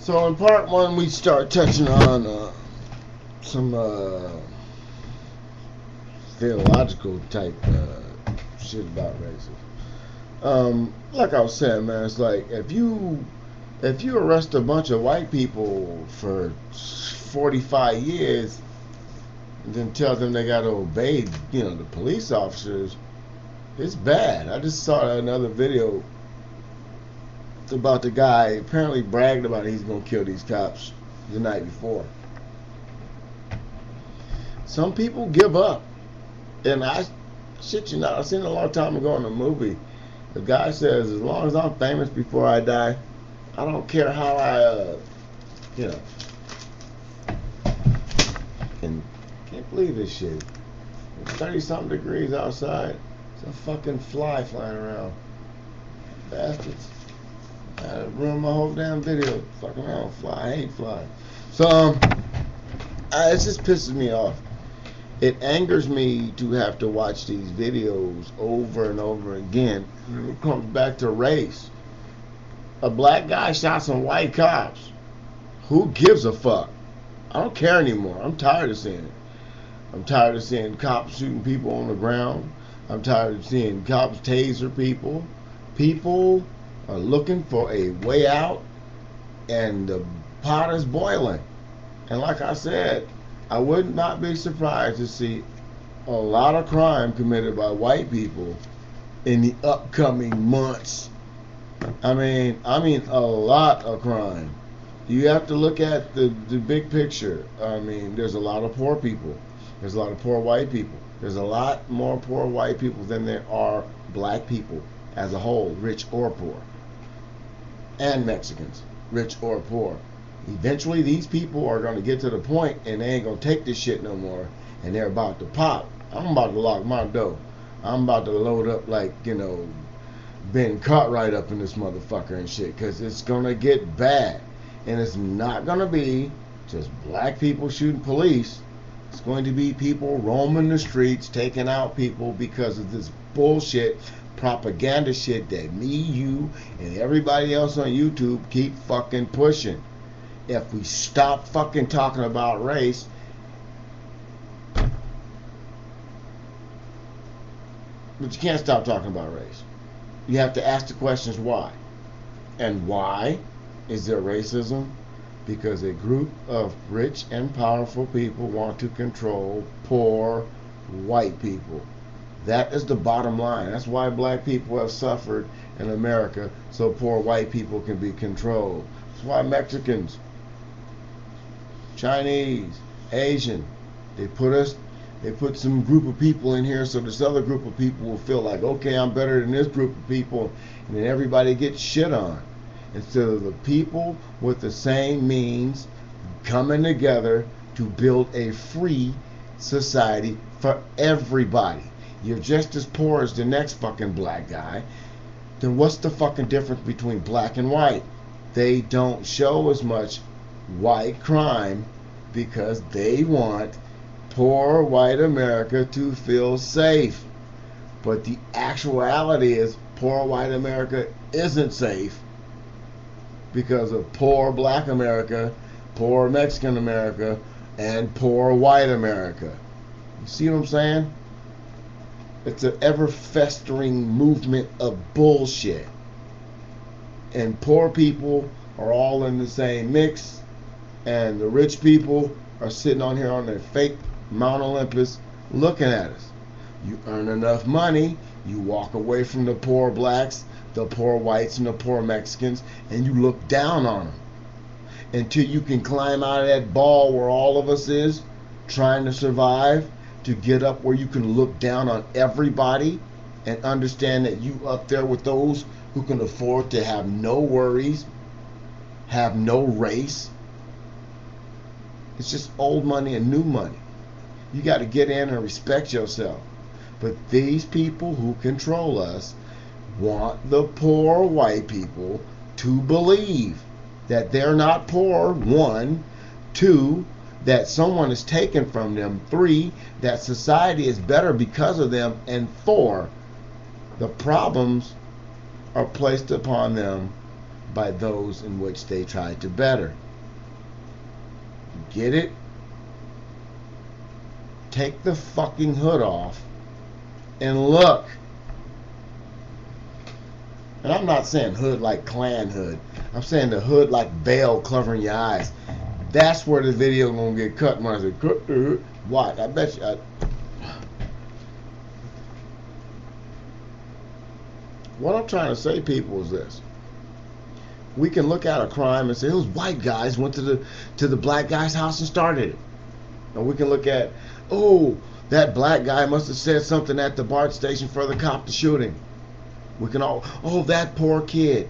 So in part one, we start touching on uh, some uh, theological type uh, shit about racism. Um, like I was saying, man, it's like if you if you arrest a bunch of white people for 45 years and then tell them they got to obey, you know, the police officers, it's bad. I just saw another video about the guy apparently bragged about he's gonna kill these cops the night before. Some people give up, and I shit you not. I seen it a long time ago in a movie. The guy says, as long as I'm famous before I die, I don't care how I, uh, you know. And can't believe this shit. It's 30 something degrees outside. It's a fucking fly flying around. Bastards. I ruined my whole damn video. Fucking around fly. I hate flying. So, um, I, it just pisses me off. It angers me to have to watch these videos over and over again. It comes back to race. A black guy shot some white cops. Who gives a fuck? I don't care anymore. I'm tired of seeing it. I'm tired of seeing cops shooting people on the ground. I'm tired of seeing cops taser people. People are looking for a way out, and the pot is boiling. And like I said, I would not be surprised to see a lot of crime committed by white people in the upcoming months. I mean, I mean a lot of crime. You have to look at the, the big picture. I mean, there's a lot of poor people. There's a lot of poor white people. There's a lot more poor white people than there are black people as a whole, rich or poor. And Mexicans, rich or poor. Eventually, these people are going to get to the point and they ain't going to take this shit no more. And they're about to pop. I'm about to lock my door. I'm about to load up like, you know, Ben Cartwright up in this motherfucker and shit. Because it's going to get bad. And it's not going to be just black people shooting police. It's going to be people roaming the streets, taking out people because of this bullshit propaganda shit that me, you, and everybody else on YouTube keep fucking pushing. If we stop fucking talking about race, but you can't stop talking about race. You have to ask the questions why. And why is there racism? Because a group of rich and powerful people want to control poor white people. That is the bottom line. That's why black people have suffered in America so poor white people can be controlled. That's why Mexicans, Chinese, Asian, they put us they put some group of people in here so this other group of people will feel like, okay, I'm better than this group of people, and then everybody gets shit on. Instead of the people with the same means coming together to build a free society for everybody. You're just as poor as the next fucking black guy. Then what's the fucking difference between black and white? They don't show as much white crime because they want poor white America to feel safe. But the actuality is poor white America isn't safe because of poor black America, poor Mexican America, and poor white America. You see what I'm saying? It's an ever festering movement of bullshit. And poor people are all in the same mix, and the rich people are sitting on here on their fake Mount Olympus looking at us. You earn enough money, you walk away from the poor blacks, the poor whites, and the poor Mexicans, and you look down on them. Until you can climb out of that ball where all of us is, trying to survive, to get up where you can look down on everybody and understand that you up there with those who can afford to have no worries, have no race. It's just old money and new money. You got to get in and respect yourself. But these people who control us want the poor white people to believe that they're not poor, one, two, that someone is taken from them, three, that society is better because of them, and four, the problems are placed upon them by those in which they try to better. Get it? Take the fucking hood off and look. And I'm not saying hood like Klan hood. I'm saying the hood like veil covering your eyes. That's where the video gonna get cut. When I say cut? I bet you. I, what I'm trying to say, people, is this: we can look at a crime and say those white guys went to the to the black guy's house and started it, and we can look at, oh, that black guy must have said something at the BART station for the cop to shoot him. We can all, oh, that poor kid.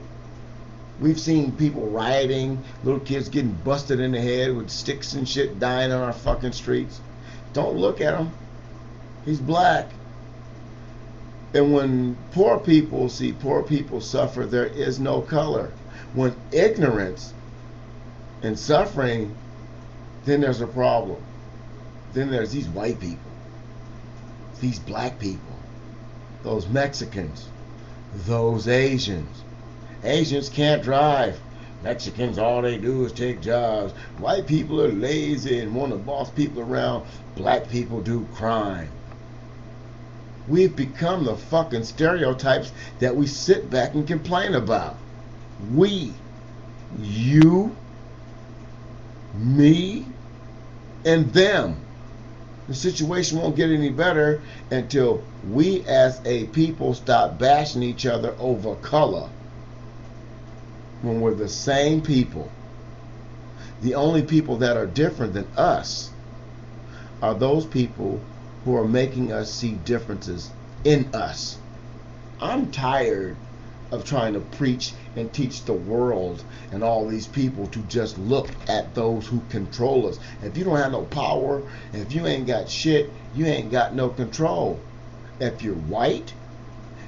We've seen people rioting, little kids getting busted in the head with sticks and shit, dying on our fucking streets. Don't look at him. He's black. And when poor people see poor people suffer, there is no color. When ignorance and suffering, then there's a problem. Then there's these white people, these black people, those Mexicans, those Asians. Asians can't drive. Mexicans, all they do is take jobs. White people are lazy and want to boss people around. Black people do crime. We've become the fucking stereotypes that we sit back and complain about. We, you, me, and them. The situation won't get any better until we as a people stop bashing each other over color when we're the same people. The only people that are different than us are those people who are making us see differences in us. I'm tired of trying to preach and teach the world and all these people to just look at those who control us. If you don't have no power, if you ain't got shit, you ain't got no control. If you're white,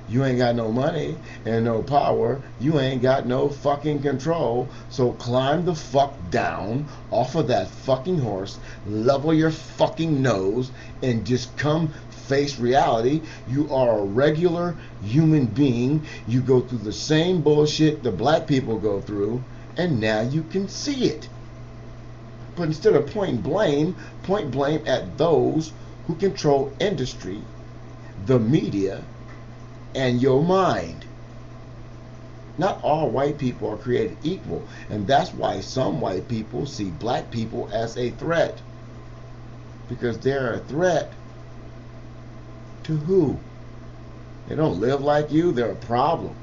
you ain't got no money and no power. You ain't got no fucking control. So climb the fuck down off of that fucking horse, level your fucking nose, and just come face reality. You are a regular human being. You go through the same bullshit the black people go through, and now you can see it. But instead of pointing blame, point blame at those who control industry, the media, and your mind. Not all white people are created equal, and that's why some white people see black people as a threat. Because they're a threat to who? They don't live like you, they're a problem.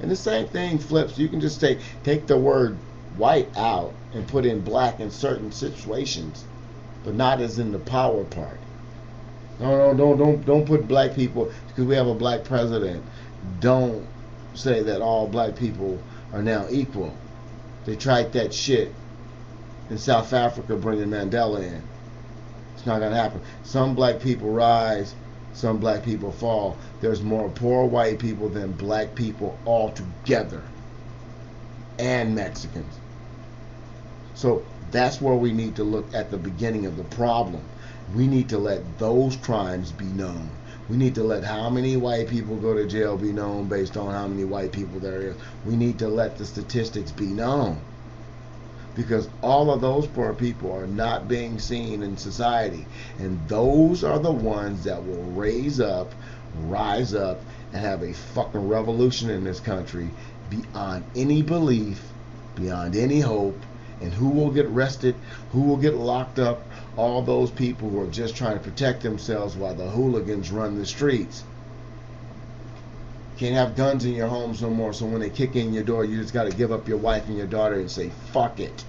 And the same thing flips. You can just take take the word white out and put in black in certain situations, but not as in the power part. No, no, don't don't don't put black people because we have a black president. Don't say that all black people are now equal. They tried that shit in South Africa, bringing Mandela in. It's not gonna happen. Some black people rise, some black people fall. There's more poor white people than black people altogether, and Mexicans. So that's where we need to look at the beginning of the problem we need to let those crimes be known. We need to let how many white people go to jail be known based on how many white people there is. We need to let the statistics be known. Because all of those poor people are not being seen in society. And those are the ones that will raise up, rise up, and have a fucking revolution in this country beyond any belief, beyond any hope, and who will get arrested, who will get locked up, all those people who are just trying to protect themselves while the hooligans run the streets. Can't have guns in your homes no more, so when they kick in your door, you just got to give up your wife and your daughter and say, fuck it.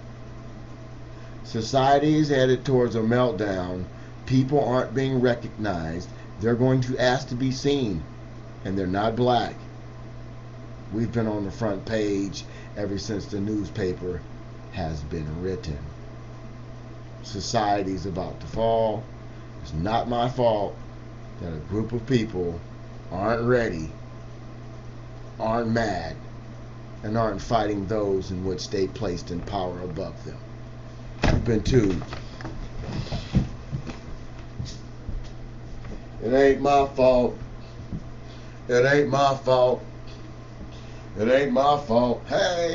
Society is headed towards a meltdown. People aren't being recognized. They're going to ask to be seen, and they're not black. We've been on the front page ever since the newspaper has been written society's about to fall. It's not my fault that a group of people aren't ready, aren't mad, and aren't fighting those in which they placed in power above them. You've been tubed. It ain't my fault. It ain't my fault. It ain't my fault. Hey!